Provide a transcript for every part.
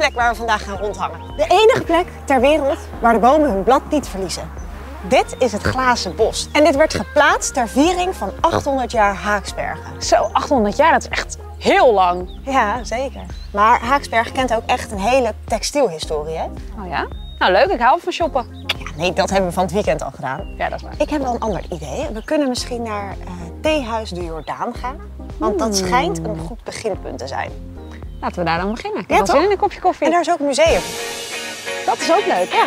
plek waar we vandaag gaan rondhangen. De enige plek ter wereld waar de bomen hun blad niet verliezen. Dit is het Glazen Bos. En dit werd geplaatst ter viering van 800 jaar Haaksbergen. Zo, 800 jaar, dat is echt heel lang. Ja, zeker. Maar Haaksbergen kent ook echt een hele textielhistorie, hè? Oh ja? Nou leuk, ik hou van shoppen. Ja, nee, dat hebben we van het weekend al gedaan. Ja, dat is waar. Ik heb wel een ander idee. We kunnen misschien naar eh Theehuis de Jordaan gaan. Want dat schijnt een goed beginpunt te zijn. Laten we daar dan beginnen. Ik Ja, heb wel zin toch? in een kopje koffie. En daar is ook een museum. Dat is ook leuk. Ja.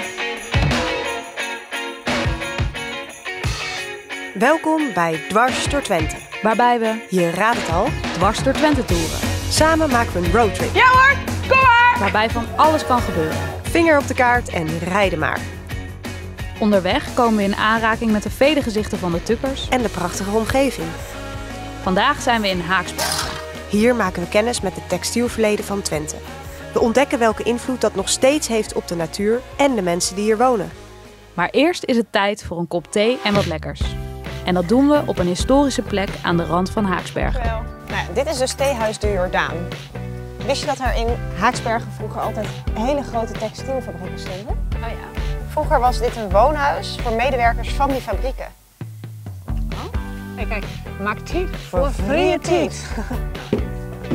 Welkom bij Dwars door Twente. Waarbij we, Je raadt het al, dwars door Twente toeren. samen maken we een roadtrip. Ja hoor, kom maar! Waarbij van alles kan gebeuren. Vinger op de kaart en rijden maar. Onderweg komen we in aanraking met de vele gezichten van de tukkers. En de prachtige omgeving. Vandaag zijn we in Haaksbergen. Hier maken we kennis met het textielverleden van Twente. We ontdekken welke invloed dat nog steeds heeft op de natuur en de mensen die hier wonen. Maar eerst is het tijd voor een kop thee en wat lekkers. En dat doen we op een historische plek aan de rand van Haaksbergen. Nou ja, dit is dus Theehuis de Jordaan. Wist je dat er in Haaksbergen vroeger altijd hele grote textielfabrieken stonden? Oh ja. Vroeger was dit een woonhuis voor medewerkers van die fabrieken. Kijk, kijk. Maak tijd Voor vrije tijd.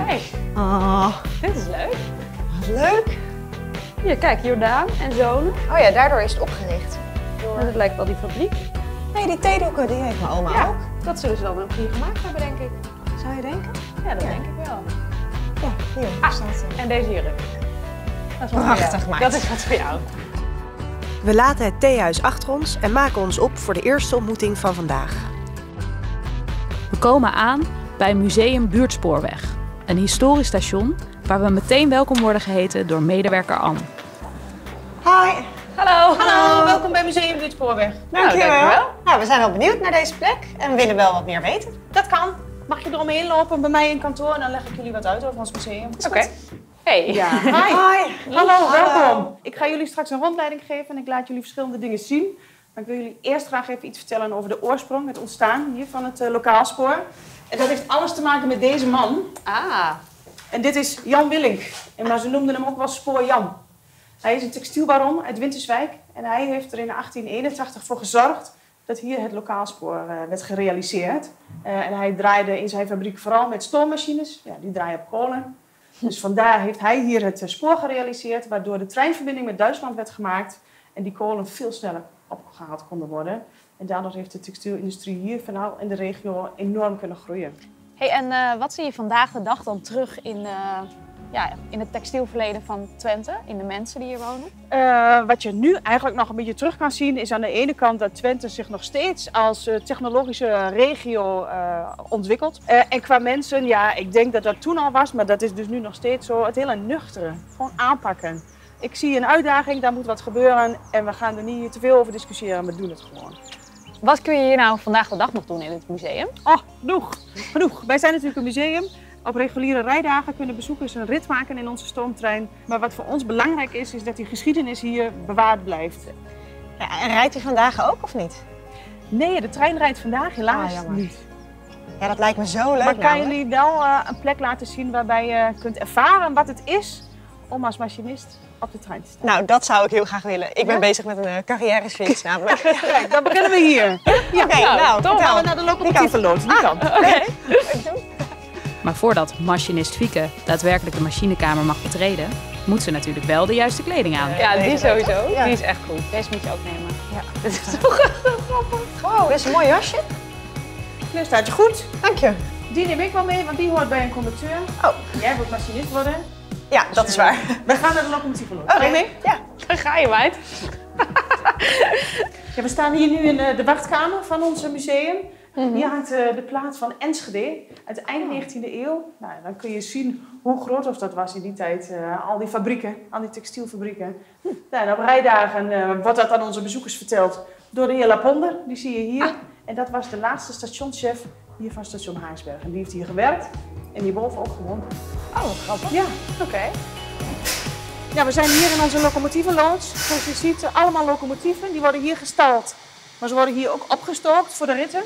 Kijk, Oh, dit is leuk. wat leuk. Hier, kijk, Jordaan en zonen. Oh ja, daardoor is het opgericht. Dat lijkt wel die fabriek. Nee, die theedoeken die heeft mijn oma ook. dat zullen ze dan ook hier gemaakt hebben, denk ik. Zou je denken? Ja, dat Ja. denk ik wel. Ja, hier Ah. staat ze. En deze hier. Dat is wat Prachtig, voor meid. Dat is wat voor jou. We laten het theehuis achter ons en maken ons op voor de eerste ontmoeting van vandaag. We komen aan bij Museum Buurtspoorweg. Een historisch station waar we meteen welkom worden geheten door medewerker Anne. Hi, Hallo. Hallo, welkom bij Museum Buurtspoorweg. dankjewel. dankjewel. Nou, we zijn wel benieuwd naar deze plek en we willen wel wat meer weten. Dat kan. Mag je eromheen lopen bij mij in kantoor en dan leg ik jullie wat uit over ons museum. Oké. Hey. Ja, hi. Hi. Hallo, welkom. Ik ga jullie straks een rondleiding geven en ik laat jullie verschillende dingen zien. Maar ik wil jullie eerst graag even iets vertellen over de oorsprong, het ontstaan hier van het eh, lokaalspoor. En dat heeft alles te maken met deze man. Ah. En dit is Jan Willink. En maar ze noemden hem ook wel Spoor Jan. Hij is een textielbaron uit Winterswijk. En hij heeft er in 1881 voor gezorgd dat hier het lokaalspoor eh, werd gerealiseerd. Eh, en hij draaide in zijn fabriek vooral met stoommachines. Ja, die draaien op kolen. Dus vandaar heeft hij hier het eh, spoor gerealiseerd, waardoor de treinverbinding met Duitsland werd gemaakt. En die kolen veel sneller opgehaald konden worden. En daardoor heeft de textielindustrie hier vooral in de regio enorm kunnen groeien. Hey, en eh, wat zie je vandaag de dag dan terug in, eh, ja, in het textielverleden van Twente? In de mensen die hier wonen? Eh, wat je nu eigenlijk nog een beetje terug kan zien, is aan de ene kant dat Twente zich nog steeds als eh, technologische regio eh, ontwikkelt. Eh, en qua mensen, ja, ik denk dat dat toen al was, maar dat is dus nu nog steeds zo. Het hele nuchtere, gewoon aanpakken. Ik zie een uitdaging, daar moet wat gebeuren en we gaan er niet te veel over discussiëren, we doen het gewoon. Wat kun je hier nou vandaag de dag nog doen in het museum? Oh, genoeg, genoeg. Wij zijn natuurlijk een museum. Op reguliere rijdagen kunnen bezoekers een rit maken in onze stoomtrein. Maar wat voor ons belangrijk is, is dat die geschiedenis hier bewaard blijft. Ja, en rijdt u vandaag ook of niet? Nee, de trein rijdt vandaag helaas Ah, niet. Ja, dat lijkt me zo leuk Maar kan namelijk. jullie wel eh, een plek laten zien waarbij je kunt ervaren wat het is om als machinist op de trein te staan. Nou, dat zou ik heel graag willen. Ik ben Ja? bezig met een uh, carrière switch namelijk. Kijk, dan beginnen we hier. Ja, Oké, nou, dan gaan vertel. we naar de locomotieve loods. Die kant. Maar voordat machinist Fieke daadwerkelijk de machinekamer mag betreden, moet ze natuurlijk wel de juiste kleding aan. Ja, die sowieso. Ja. Die is echt goed. Deze moet je ook nemen. Ja. Dit is toch grappig. Wow, dit is een mooi jasje. Nu staat je goed. Dank je. Die neem ik wel mee, want die hoort bij een conducteur. Oh. Jij wordt machinist worden. Ja, dat is waar. We gaan naar de locomotieve loods. Oké. Je mee? Ja. Daar ga je, meid. Ja, we staan hier nu in eh, de wachtkamer van ons museum. Hier hangt eh, de plaat van Enschede uit de eind 19e eeuw. Nou, dan kun je zien hoe groot of dat was in die tijd. eh, al die fabrieken, al die textielfabrieken. Nou, en op rijdagen eh, wordt dat aan onze bezoekers verteld door de heer Laponder. Die zie je hier. En dat was de laatste stationschef hier van station Haarsberg. En die heeft hier gewerkt en die boven ook gewoond. Oh, wat grappig. Ja, Oké. ja, we zijn hier in onze locomotievenloods. Zoals je ziet, allemaal locomotieven. Die worden hier gestald. Maar ze worden hier ook opgestookt voor de ritten.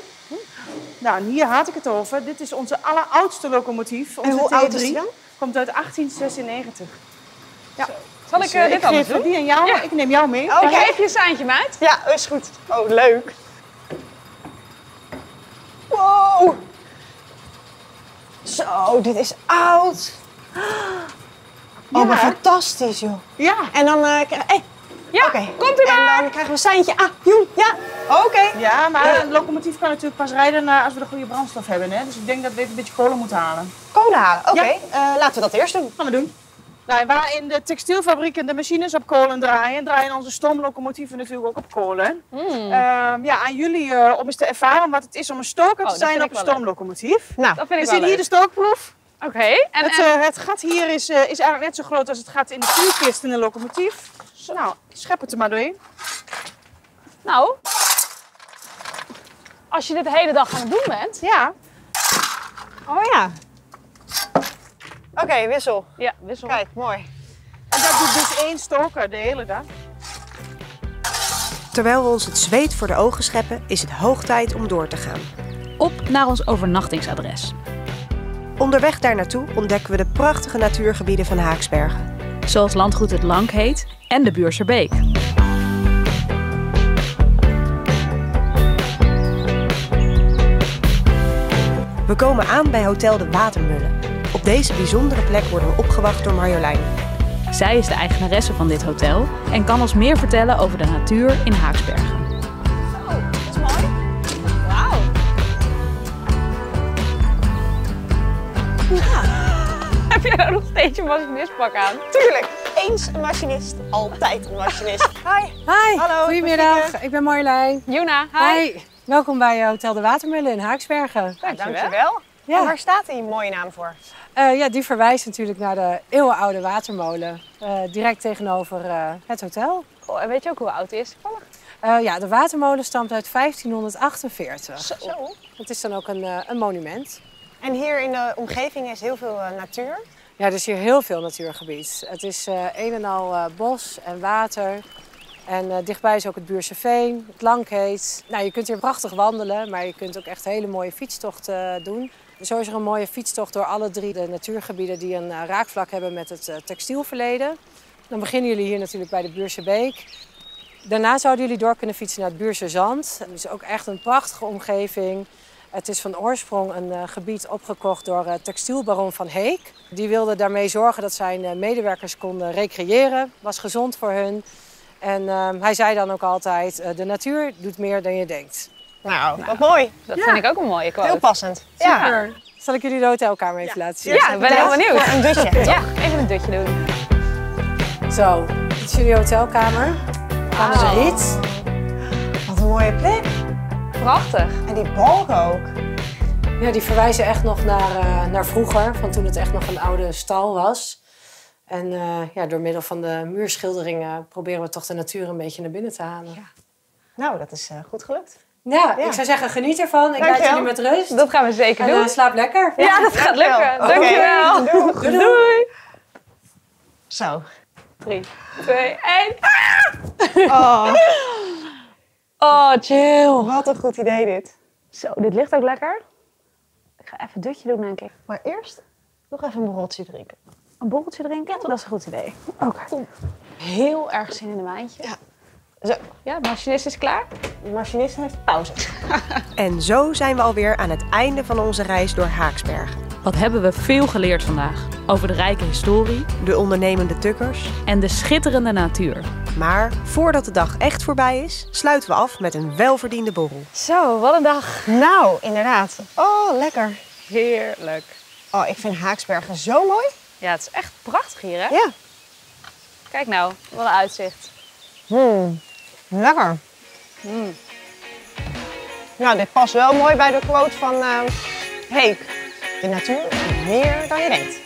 Nou, en hier had ik het over. Dit is onze alleroudste locomotief. Onze En hoe oud is T3. die dan? Komt uit 1896. Zal ik Dus, eh, eh, dit ik anders geef doen? die aan jou. Ja. Ik neem jou mee. Oké. Dan geef je een seintje, meid. Ja, is goed. Oh, leuk. Wow. Zo, dit is oud. Oh, maar fantastisch, joh. Ja. En dan... eh krijg- hey. Ja, Oké. komt u En maar. dan krijgen we een seintje. Ah, Joen, ja. Oké. Ja, maar een locomotief kan natuurlijk pas rijden eh, als we de goede brandstof hebben. Hè? Dus ik denk dat we even een beetje kolen moeten halen. Kolen halen. Oké, Ja. eh, laten we dat eerst doen. gaan we doen. Nou, waar in de textielfabrieken de machines op kolen draaien, draaien onze stoomlocomotieven natuurlijk ook op kolen. Ehm, ja, aan jullie eh, om eens te ervaren wat het is om een stoker Oh, te zijn op een stoomlocomotief. Nou, Dat vind We ik zien hier de stookproef. Oké, en, Het, en eh, het gat hier is, eh, is eigenlijk net zo groot als het gat in de vuurkist in de locomotief. Nou, schep het er maar doorheen. nou, als je dit de hele dag aan het doen bent. Ja, oh ja. Oké, wissel. Ja, wissel. Kijk, mooi. en dat doet dus één stoker de hele dag. Terwijl we ons het zweet voor de ogen scheppen, is het hoog tijd om door te gaan. Op naar ons overnachtingsadres. Onderweg daar naartoe ontdekken we de prachtige natuurgebieden van Haaksbergen. Zoals landgoed Het Lank heet en de Buurserbeek. We komen aan bij Hotel de Watermullen. Op deze bijzondere plek worden we opgewacht door Marjolein. Zij is de eigenaresse van dit hotel en kan ons meer vertellen over de natuur in Haaksbergen. Dat is mooi. Wauw. Heb jij nou nog steeds je machinistpak aan? Tuurlijk. Eens een machinist, altijd een machinist. Hi. Hi, Hallo, goedemiddag. Ik ben Marjolein. Juna, hi. Hi. Welkom bij eh, Hotel de Watermullen in Haaksbergen. Dankjewel. Dankjewel. Ja. En waar staat die mooie naam voor? Eh, ja, die verwijst natuurlijk naar de eeuwenoude watermolen. eh, direct tegenover eh, het hotel. Oh, en weet je ook hoe oud die is? Ja, de watermolen stamt uit 1548. Zo. Het is dan ook een, een monument. En hier in de omgeving is heel veel natuur. Ja, er is hier heel veel natuurgebied. Het is een en al bos en water. En dichtbij is ook het Buurse Veen, het Lankheet. Nou, je kunt hier prachtig wandelen, maar je kunt ook echt hele mooie fietstochten doen. Zo is er een mooie fietstocht door alle drie de natuurgebieden die een eh, raakvlak hebben met het eh, textielverleden. Dan beginnen jullie hier natuurlijk bij de Buurse Beek. Daarna zouden jullie door kunnen fietsen naar het Buurse Zand. Het is ook echt een prachtige omgeving. Het is van oorsprong een eh, gebied opgekocht door eh, textielbaron Van Heek. Die wilde daarmee zorgen dat zijn medewerkers konden recreëren. Was gezond voor hun. En eh, hij zei dan ook altijd, de natuur doet meer dan je denkt. Nou, wat mooi. Dat vind ik ook een mooie quote. Heel passend. Ja. Super. Zal ik jullie de hotelkamer even laten zien? Ja, ik ben heel benieuwd. Een dutje. Ja, even een dutje doen. Zo, dit is jullie hotelkamer. Kamer Wauw. Riet. Wat een mooie plek. Prachtig. En die balken ook. Ja, die verwijzen echt nog naar, eh, naar vroeger, van toen het echt nog een oude stal was. En eh, ja, door middel van de muurschilderingen proberen we toch de natuur een beetje naar binnen te halen. Nou, dat is eh, goed gelukt. Ja, Ja. ik zou zeggen, geniet ervan. Ik laat jullie met rust. Dat gaan we zeker En doen. slaap lekker. ja, dat gaat lukken. Oké. Dankjewel. Doeg. Doei, doei. Zo. 3, 2, 1. Oh, Oh, chill. wat een goed idee dit. Zo, dit ligt ook lekker. Ik ga even een dutje doen, denk ik. Maar eerst nog even een borreltje drinken. Een borreltje drinken? dat is een goed idee. Oké. Heel erg zin in een wijntje. Ja. Zo, Ja, de machinist is klaar. De machinist heeft pauze. En zo zijn we alweer aan het einde van onze reis door Haaksbergen. Wat hebben we veel geleerd vandaag over de rijke historie De ondernemende tukkers. en de schitterende natuur. Maar voordat de dag echt voorbij is, sluiten we af met een welverdiende borrel. Zo, wat een dag. Nou, inderdaad. Oh, lekker. Heerlijk. Oh, ik vind Haaksbergen zo mooi. Ja, het is echt prachtig hier, hè? Ja. Kijk nou, wat een uitzicht. Hmm, lekker. Nou, dit past wel mooi bij de quote van eh Heek. De natuur is meer dan je denkt.